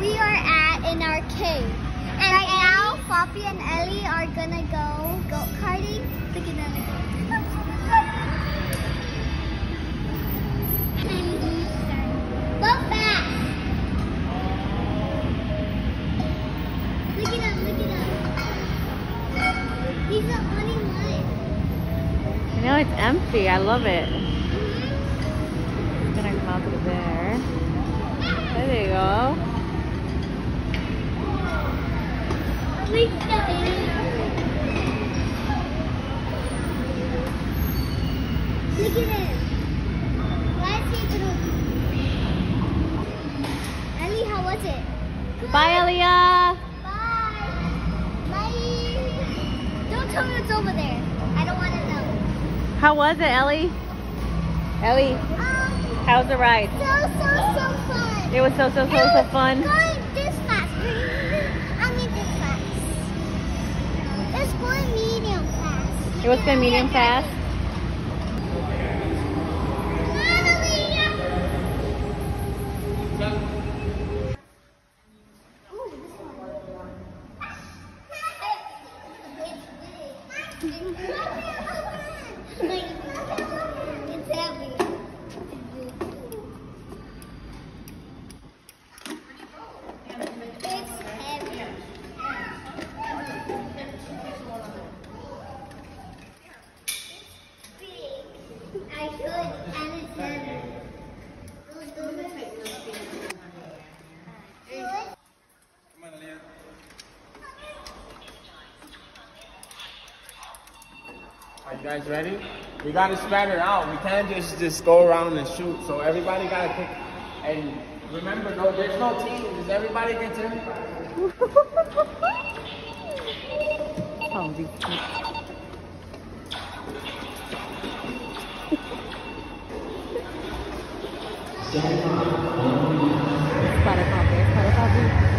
we are at in our cave. And right now, Floppy and Ellie are gonna go go karting. Look at them. Go fast. Look at him, look at him. He's the only one. You know, it's empty. I love it. Mhm. I'm gonna come up there. There you go. We still in. Look at him. Why is he little? Ellie, how was it? Bye, Elia. Bye. Bye. Don't tell me what's over there. I don't want to know. How was it, Ellie? Ellie, Um, how's the ride? so, so, so fun. It was so, so, so, so fun. Going It was going medium fast. Are you guys ready? We gotta spread it out. We can't just just go around and shoot. So everybody gotta pick. And remember, though, there's no teams. Everybody gets Splatter copy, splatter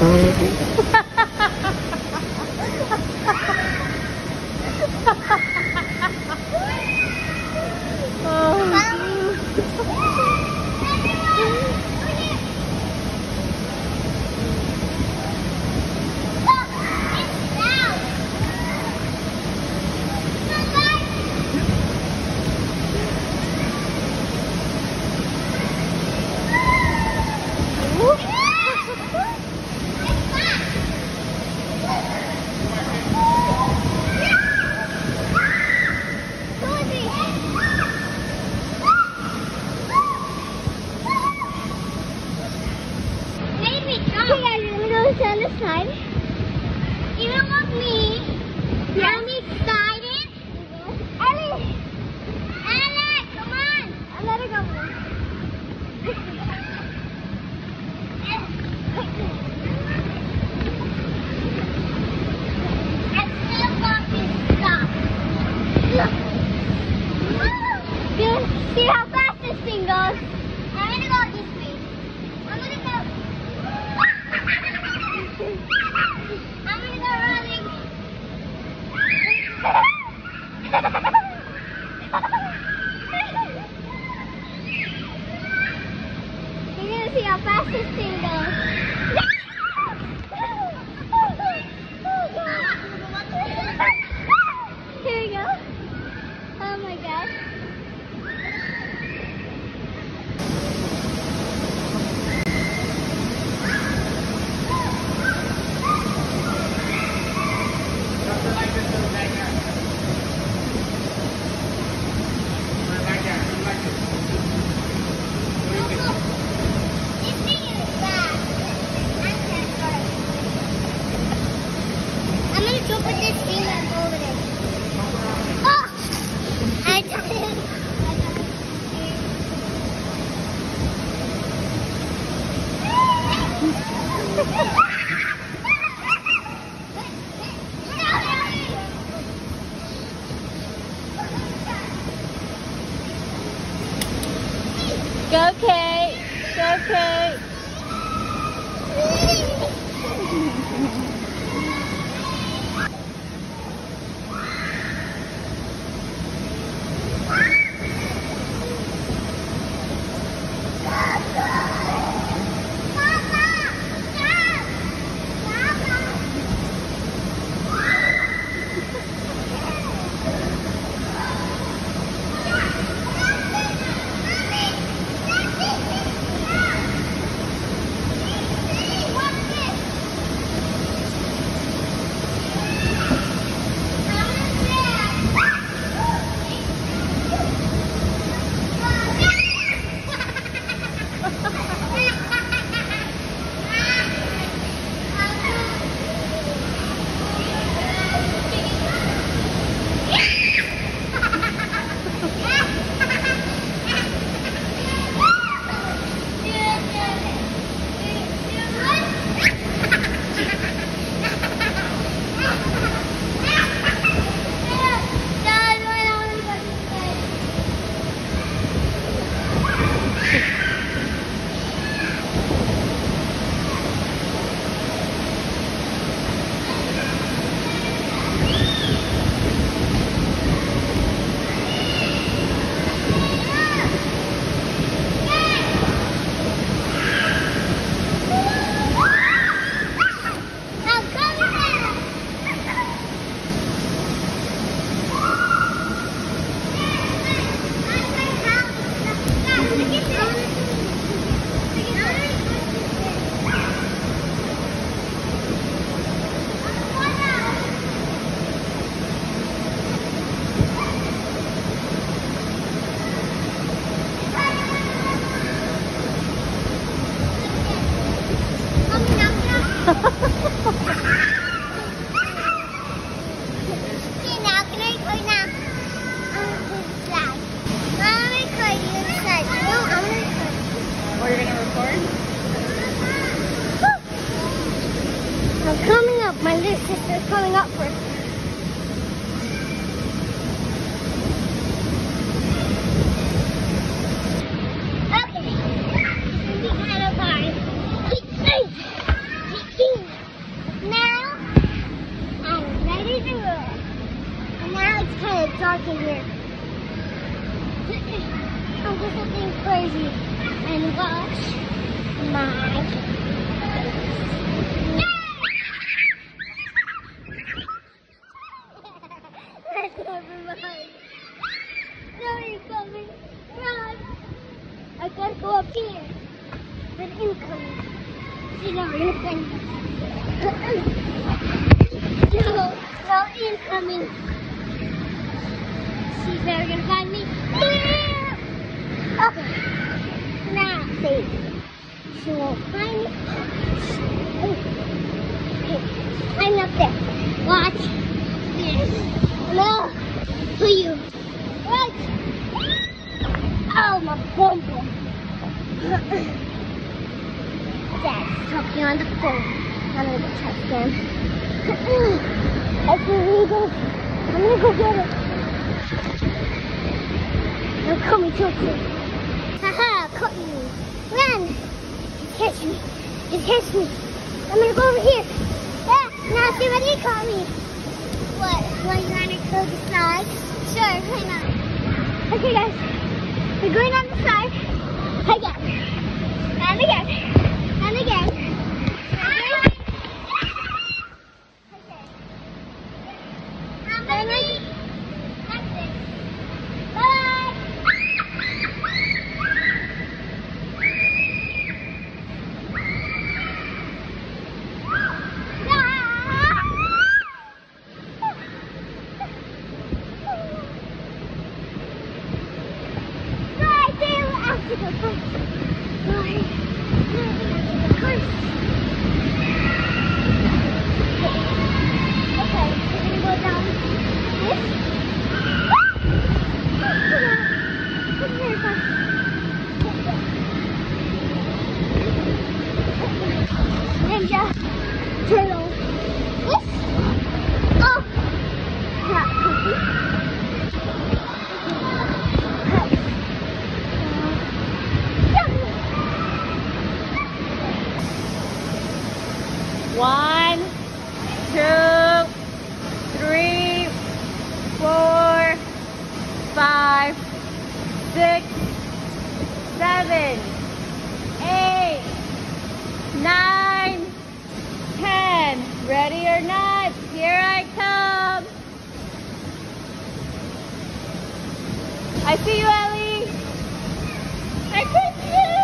Mm-hmm. Go, Kate. Go, Kate. incoming. No incoming. She's never gonna find me. Okay. She won't find me. I'm up there. Watch. No. You. Oh, my bum bum. Dad's talking on the phone. I'm gonna go text him. I see Eagles. I'm gonna go get it. Don't call me quick. Haha, caught you. Run. Catch me. Just catch me. I'm gonna go over here. Yeah, now see what somebody caught me. What? Well, you wanna go the slide? Sure, why not? Okay, guys. We're going on the slide. Again. And again. Again. Oh! I see you, Ellie. I see you.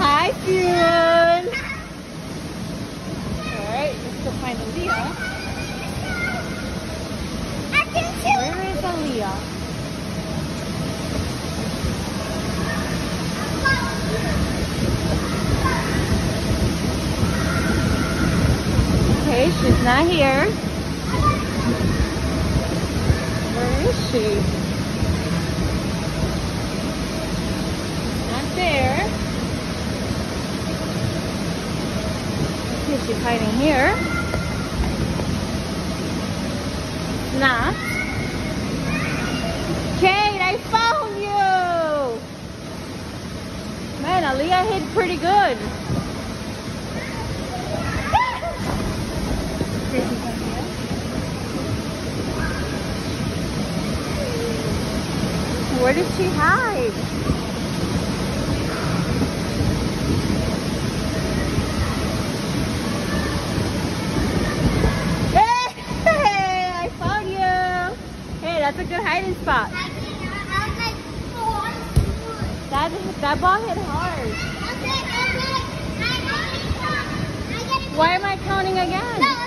Hi, Fune. All right, let's go find Aaliyah. Where is Aaliyah? Okay, she's not here. Where is she? Not there. She's hiding here. Nah. Kate, I found you! Man, Aaliyah hid pretty good. Where did she hide? Hey, I found you. Hey, that's a good hiding spot. That that ball hit hard. Why am I counting again?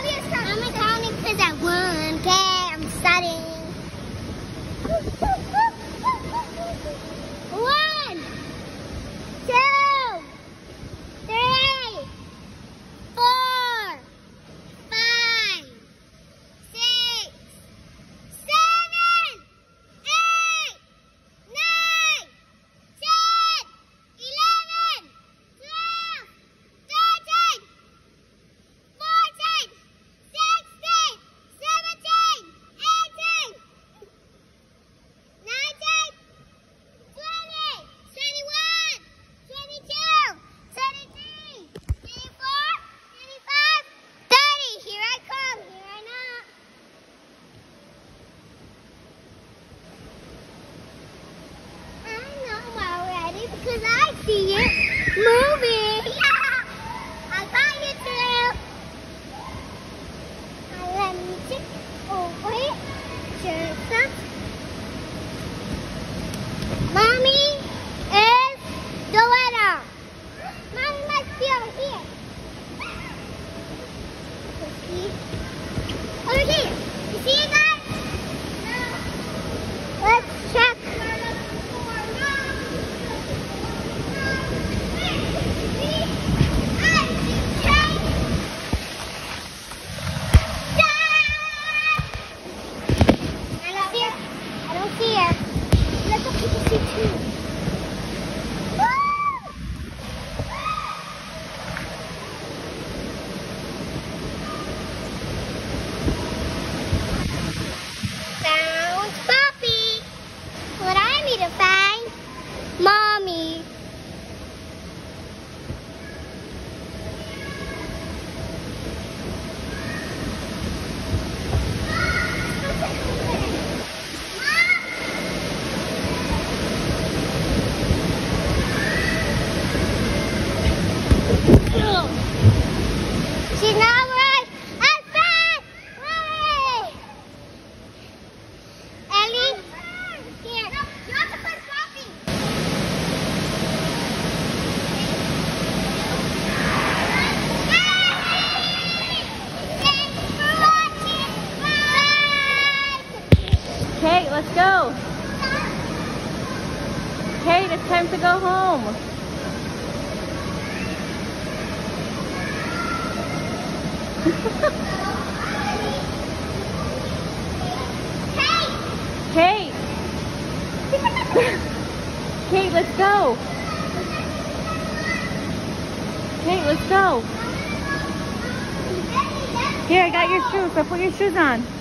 Here, I got your shoes. So put your shoes on.